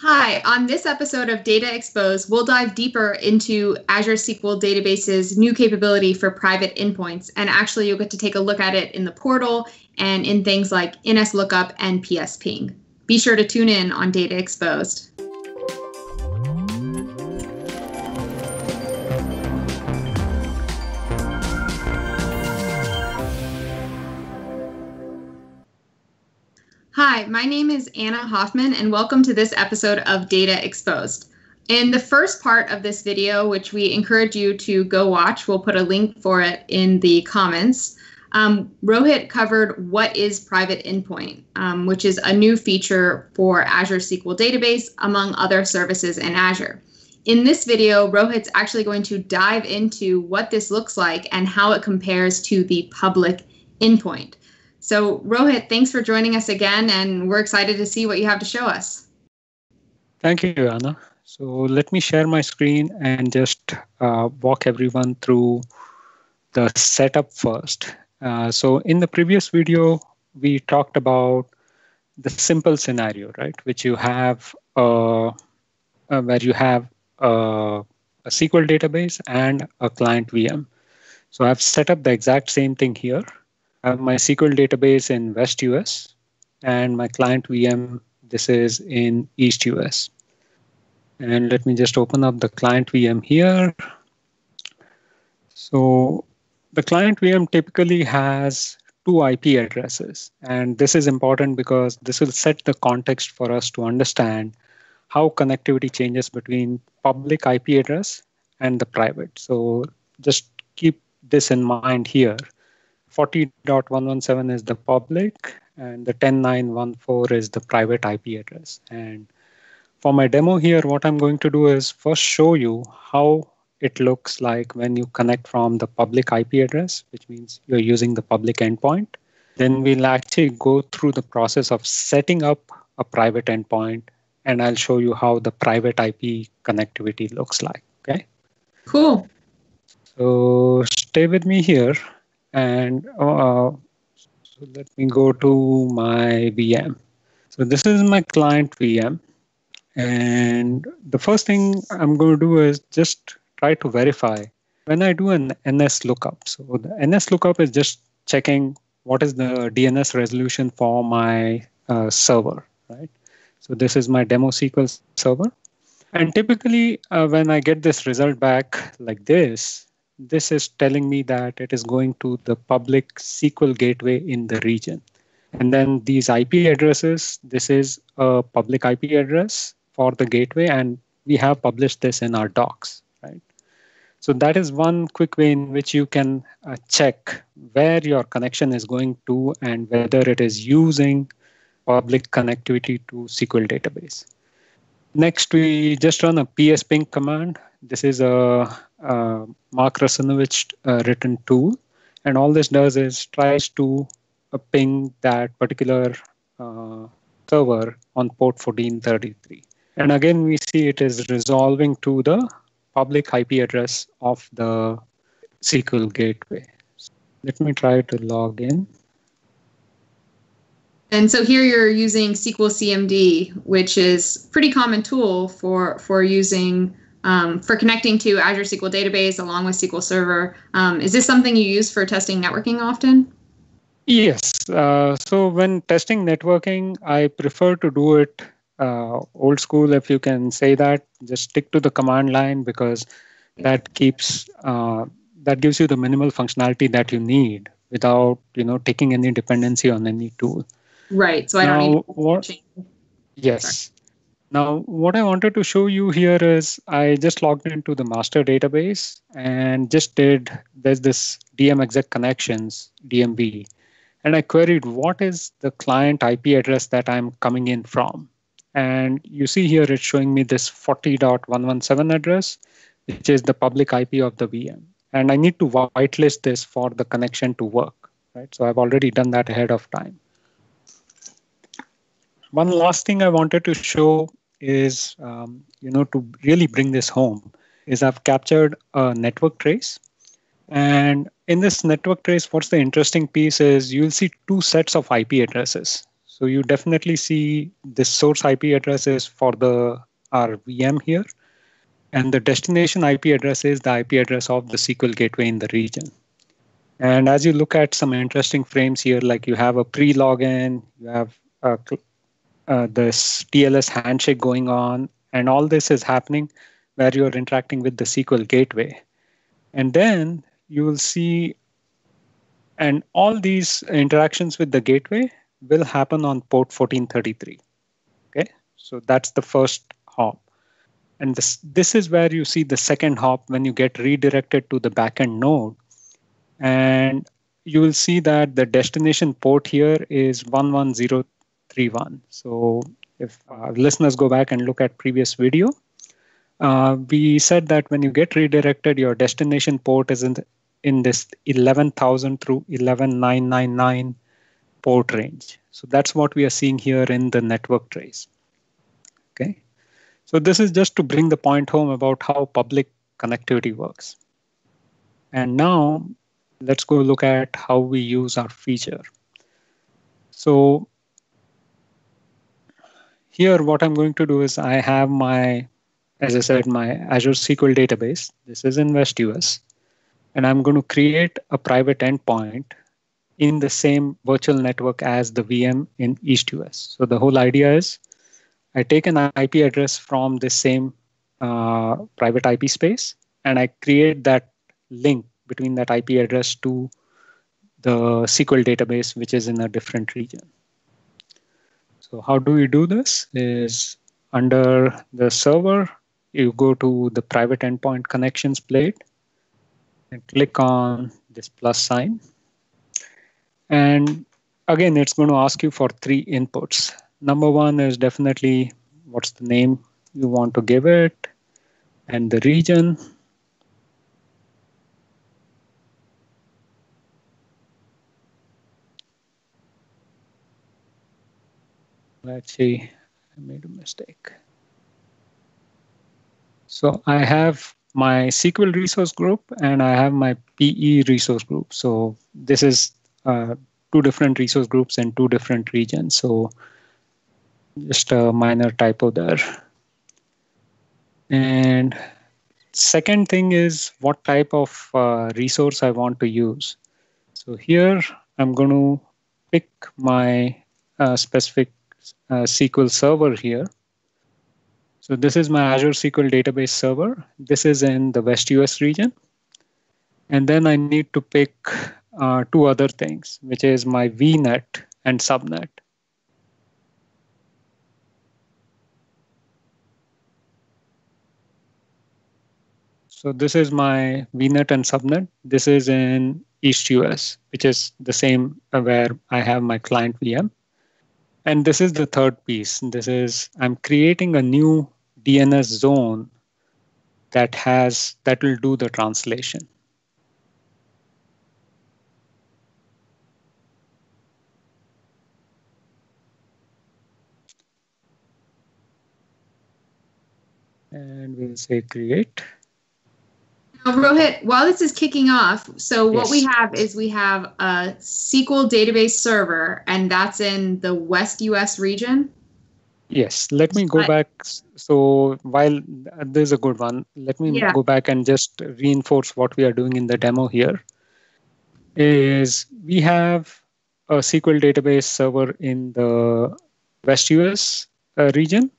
Hi, on this episode of Data Exposed, we'll dive deeper into Azure SQL Database's new capability for private endpoints. And actually, you'll get to take a look at it in the portal and in things like NS Lookup and PS Ping. Be sure to tune in on Data Exposed. Hi, my name is Anna Hoffman, and welcome to this episode of Data Exposed. In the first part of this video, which we encourage you to go watch, we'll put a link for it in the comments. Um, Rohit covered what is private endpoint, um, which is a new feature for Azure SQL Database, among other services in Azure. In this video, Rohit's actually going to dive into what this looks like and how it compares to the public endpoint. So, Rohit, thanks for joining us again, and we're excited to see what you have to show us. Thank you, Anna. So, let me share my screen and just uh, walk everyone through the setup first. Uh, so, in the previous video, we talked about the simple scenario, right? Which you have uh, uh where you have a, a SQL database and a client VM. So, I've set up the exact same thing here I have my SQL database in West US and my client VM, this is in East US. And let me just open up the client VM here. So the client VM typically has two IP addresses. And this is important because this will set the context for us to understand how connectivity changes between public IP address and the private. So just keep this in mind here 40.117 is the public and the 10914 is the private IP address. And for my demo here, what I'm going to do is first show you how it looks like when you connect from the public IP address, which means you're using the public endpoint. Then we'll actually go through the process of setting up a private endpoint, and I'll show you how the private IP connectivity looks like. Okay. Cool. So stay with me here. And uh, so let me go to my VM. So this is my client VM. And the first thing I'm going to do is just try to verify when I do an NS lookup. So the NS lookup is just checking what is the DNS resolution for my uh, server, right? So this is my demo SQL server. And typically, uh, when I get this result back like this, this is telling me that it is going to the public SQL gateway in the region. And then these IP addresses, this is a public IP address for the gateway, and we have published this in our docs, right? So that is one quick way in which you can uh, check where your connection is going to and whether it is using public connectivity to SQL database. Next, we just run a psping command. This is a uh, Mark Russinovich uh, written tool. And all this does is tries to uh, ping that particular uh, server on port 1433. And again, we see it is resolving to the public IP address of the SQL gateway. So let me try to log in. And so here you're using SQL CMD, which is pretty common tool for for using um, for connecting to Azure SQL Database along with SQL Server. Um, is this something you use for testing networking often? Yes. Uh, so when testing networking, I prefer to do it uh, old school, if you can say that. Just stick to the command line because that keeps uh, that gives you the minimal functionality that you need without you know taking any dependency on any tool. Right. So I now, don't need. What, yes. Now, what I wanted to show you here is I just logged into the master database and just did, there's this DM exec connections, DMV, and I queried what is the client IP address that I'm coming in from. And you see here it's showing me this 40.117 address, which is the public IP of the VM. And I need to whitelist this for the connection to work, right? So I've already done that ahead of time. One last thing I wanted to show is, um, you know, to really bring this home, is I've captured a network trace. And in this network trace, what's the interesting piece is you'll see two sets of IP addresses. So you definitely see the source IP addresses for the our VM here, and the destination IP address is the IP address of the SQL gateway in the region. And as you look at some interesting frames here, like you have a pre-login, you have a, uh, this TLS handshake going on, and all this is happening where you're interacting with the SQL gateway. And then you will see, and all these interactions with the gateway will happen on port 1433. Okay, so that's the first hop. And this, this is where you see the second hop when you get redirected to the backend node. And you will see that the destination port here is 11031. So if uh, listeners go back and look at previous video, uh, we said that when you get redirected, your destination port is in, the, in this 11,000 through 11,999 port range. So that's what we are seeing here in the network trace. Okay. So this is just to bring the point home about how public connectivity works. And now let's go look at how we use our feature. So here, what I'm going to do is I have my, as I said, my Azure SQL database. This is in West US. And I'm going to create a private endpoint in the same virtual network as the VM in East US. So the whole idea is I take an IP address from the same uh, private IP space and I create that link between that IP address to the SQL database, which is in a different region. So how do we do this is under the server, you go to the private endpoint connections blade and click on this plus sign. And again, it's going to ask you for three inputs. Number one is definitely what's the name you want to give it and the region let's see, I made a mistake. So I have my SQL resource group and I have my PE resource group. So this is uh, two different resource groups in two different regions. So just a minor typo there. And second thing is what type of uh, resource I want to use. So here I'm going to pick my uh, specific SQL Server here. So this is my Azure SQL Database Server. This is in the West US region. And then I need to pick uh, two other things, which is my VNet and subnet. So this is my VNet and subnet. This is in East US, which is the same where I have my client VM. And this is the third piece. This is I'm creating a new DNS zone that has that will do the translation. And we'll say create. Now, Rohit, while this is kicking off, so what yes. we have is we have a SQL database server, and that's in the West US region. Yes, let me go back. So while there's a good one, let me yeah. go back and just reinforce what we are doing in the demo here. Is we have a SQL database server in the West US uh, region,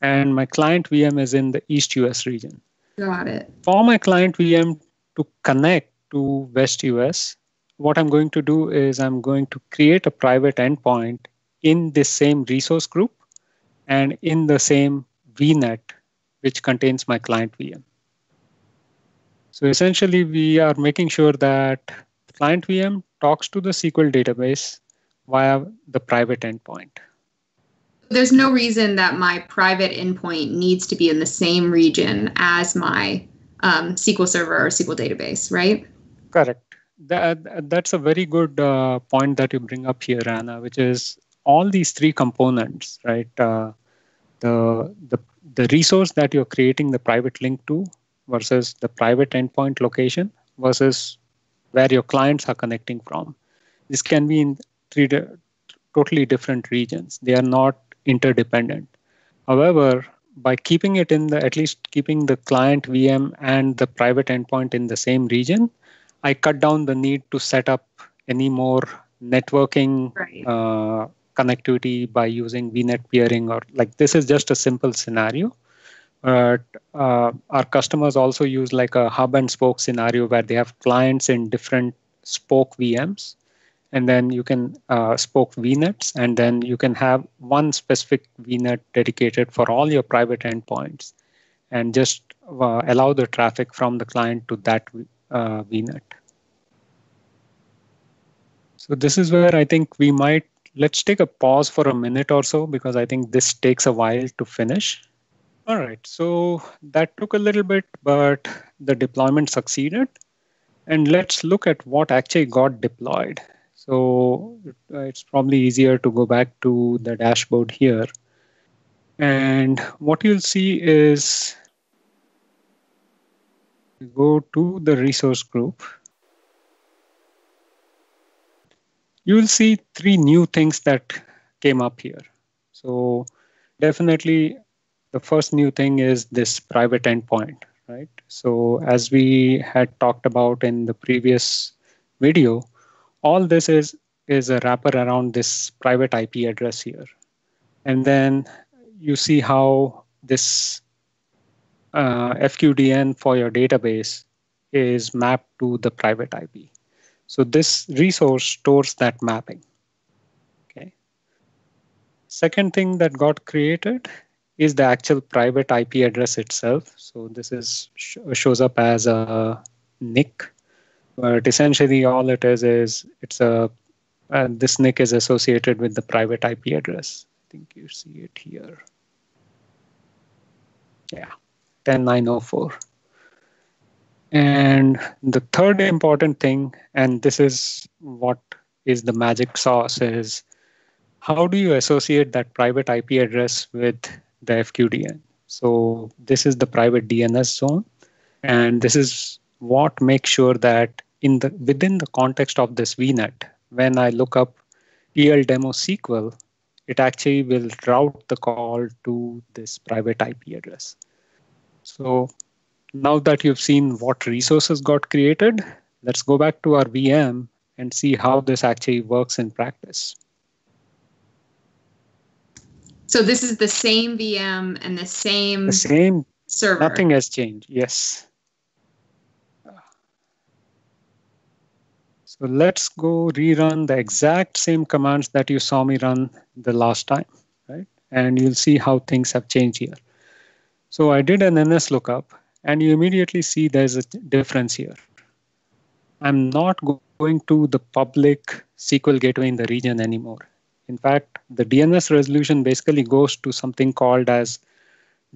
and my client VM is in the East US region. Got it. For my client VM to connect to West US, what I'm going to do is I'm going to create a private endpoint in this same resource group and in the same VNet, which contains my client VM. So essentially, we are making sure that client VM talks to the SQL database via the private endpoint there's no reason that my private endpoint needs to be in the same region as my um, SQL Server or SQL database, right? Correct. That, that's a very good uh, point that you bring up here, Anna, which is all these three components, right? Uh, the, the, the resource that you're creating the private link to versus the private endpoint location versus where your clients are connecting from. This can be in three, totally different regions. They are not interdependent. However, by keeping it in the at least keeping the client VM and the private endpoint in the same region, I cut down the need to set up any more networking right. uh, connectivity by using VNet peering or like this is just a simple scenario. But uh, our customers also use like a hub and spoke scenario where they have clients in different spoke VMs and then you can uh, spoke VNets, and then you can have one specific VNet dedicated for all your private endpoints, and just uh, allow the traffic from the client to that uh, VNet. So this is where I think we might let's take a pause for a minute or so because I think this takes a while to finish. All right, so that took a little bit, but the deployment succeeded. And let's look at what actually got deployed. So uh, it's probably easier to go back to the dashboard here. And what you'll see is go to the resource group. You will see three new things that came up here. So definitely the first new thing is this private endpoint, right? So as we had talked about in the previous video, all this is is a wrapper around this private IP address here. And then you see how this uh, FQDN for your database is mapped to the private IP. So this resource stores that mapping. Okay. Second thing that got created is the actual private IP address itself. So this is sh shows up as a NIC but essentially all it is is it's a uh, this NIC is associated with the private IP address. I think you see it here. Yeah, 10904. And the third important thing, and this is what is the magic sauce, is how do you associate that private IP address with the FQDN? So this is the private DNS zone, and this is what makes sure that in the within the context of this VNet, when I look up EL demo SQL, it actually will route the call to this private IP address. So now that you've seen what resources got created, let's go back to our VM and see how this actually works in practice. So this is the same VM and the same the same server. Nothing has changed. Yes. So let's go rerun the exact same commands that you saw me run the last time, right? And you'll see how things have changed here. So I did an NS lookup, and you immediately see there's a difference here. I'm not going to the public SQL gateway in the region anymore. In fact, the DNS resolution basically goes to something called as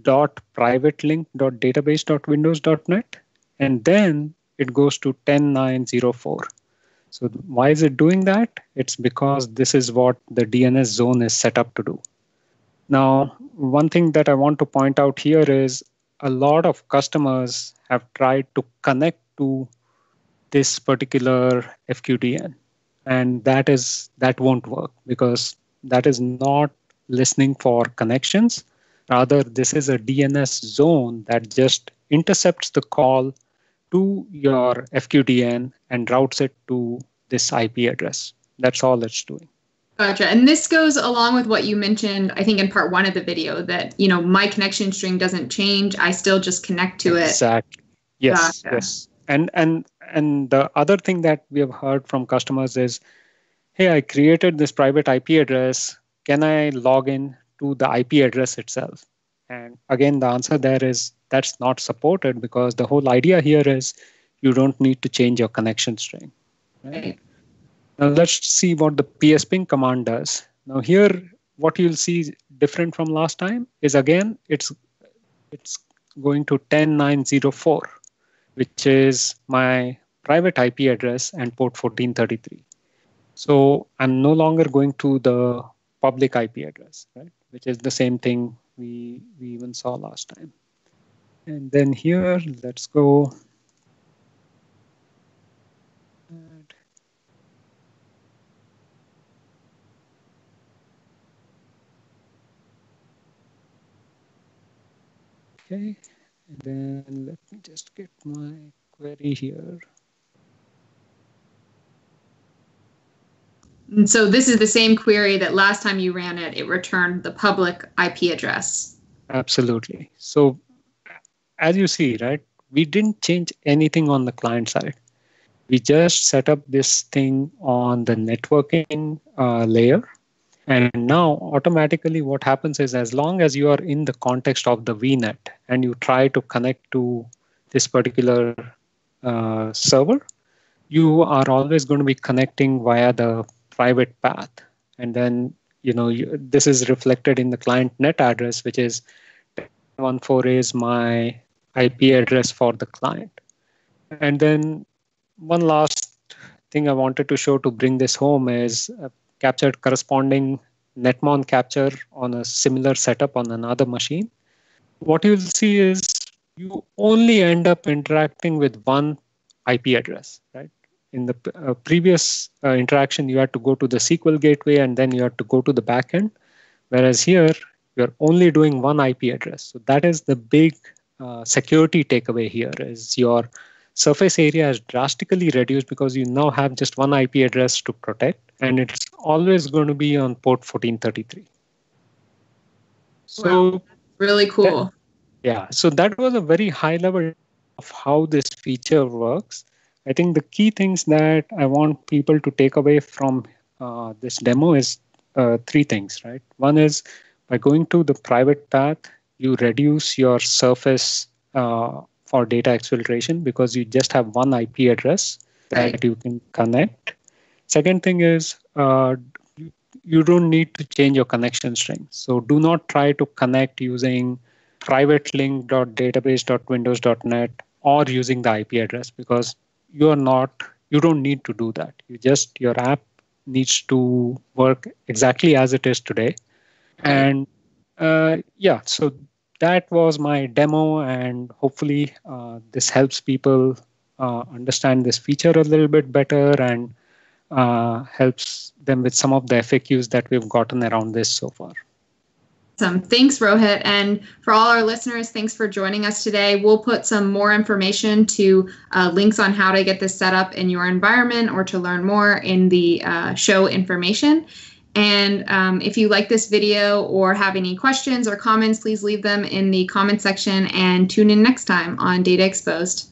dot private link dot database dot windows dot net, and then it goes to 10904. So why is it doing that? It's because this is what the DNS zone is set up to do. Now, one thing that I want to point out here is a lot of customers have tried to connect to this particular FQDN, and that is that won't work because that is not listening for connections. Rather, this is a DNS zone that just intercepts the call to your FQDN and routes it to this IP address. That's all it's doing. Gotcha. And this goes along with what you mentioned, I think, in part one of the video that, you know, my connection string doesn't change. I still just connect to it. Exactly. Yes. Gotcha. Yes. And and and the other thing that we have heard from customers is, hey, I created this private IP address. Can I log in to the IP address itself? And again, the answer there is that's not supported because the whole idea here is you don't need to change your connection string. Right? Now let's see what the psping command does. Now here, what you'll see different from last time is again, it's it's going to 10904, which is my private IP address and port 1433. So I'm no longer going to the public IP address, right? Which is the same thing we, we even saw last time. And then here, let's go. Okay, and then let me just get my query here. And so this is the same query that last time you ran it, it returned the public IP address. Absolutely. So as you see, right, we didn't change anything on the client side. We just set up this thing on the networking uh, layer. And now automatically what happens is as long as you are in the context of the VNet and you try to connect to this particular uh, server, you are always going to be connecting via the private path. And then, you know, you, this is reflected in the client net address, which is 14 is my IP address for the client. And then one last thing I wanted to show to bring this home is captured corresponding netmon capture on a similar setup on another machine. What you'll see is you only end up interacting with one IP address, right? In the uh, previous uh, interaction, you had to go to the SQL gateway and then you had to go to the backend. Whereas here, you're only doing one IP address. So that is the big uh, security takeaway here is your surface area is drastically reduced because you now have just one IP address to protect, and it's always going to be on port 1433. So wow. really cool. That, yeah, so that was a very high level of how this feature works. I think the key things that I want people to take away from uh, this demo is uh, three things, right? One is by going to the private path, you reduce your surface uh, for data exfiltration because you just have one IP address right. that you can connect. Second thing is uh, you, you don't need to change your connection string. So do not try to connect using private link.database.windows.net or using the IP address because you are not you don't need to do that. You just your app needs to work exactly as it is today and uh, yeah, so that was my demo, and hopefully uh, this helps people uh, understand this feature a little bit better and uh, helps them with some of the FAQs that we've gotten around this so far. Awesome. Thanks, Rohit. And for all our listeners, thanks for joining us today. We'll put some more information to uh, links on how to get this set up in your environment or to learn more in the uh, show information. And um, if you like this video or have any questions or comments, please leave them in the comment section and tune in next time on Data Exposed.